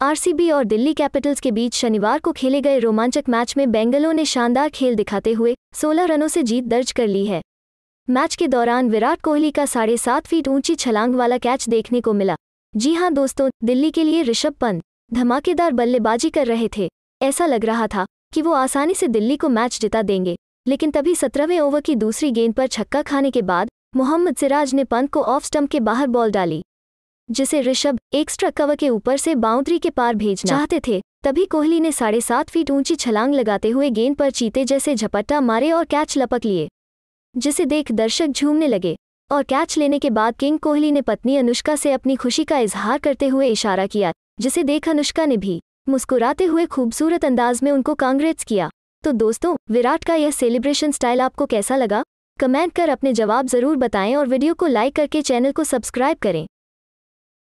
RCB और Delhi Capitals के बीच शनिवार को खेले गए रोमांचक मैच में बेंगलों ने शानदार खेल दिखाते हुए 16 रनों से जीत दर्ज कर ली है। मैच के दौरान विराट कोहली का साढ़े सात फीट ऊँची छलांग वाला कैच देखने को मिला। जी हाँ दोस्तों, दिल्ली के लिए ऋषभ पंत धमाकेदार बल्लेबाजी कर रहे थे। ऐसा लग रहा था कि वो आसानी से दिल्ली को मैच जिता देंगे, लेकिन तभी सत्रहवें ओवर की दूसरी गेंद पर छक्का खाने के बाद मोहम्मद सिराज ने पंत को ऑफ़ स्टंप के बाहर बॉल डाली। जिसे ऋषभ एक्स्ट्रा कवर के ऊपर से बाउंड्री के पार भेजना चाहते थे। तभी कोहली ने साढ़े सात फीट ऊँची छलांग लगाते हुए गेंद पर चीते जैसे झपट्टा मारे और कैच लपक लिए, जिसे देख दर्शक झूमने लगे और कैच लेने के बाद किंग कोहली ने पत्नी अनुष्का से अपनी खुशी का इजहार करते हुए इशारा किया, जिसे देख अनुष्का ने भी मुस्कुराते हुए खूबसूरत अंदाज में उनको कांग्रेट्स किया। तो दोस्तों, विराट का यह सेलिब्रेशन स्टाइल आपको कैसा लगा? कमेंट कर अपने जवाब ज़रूर बताएँ और वीडियो को लाइक करके चैनल को सब्सक्राइब करें।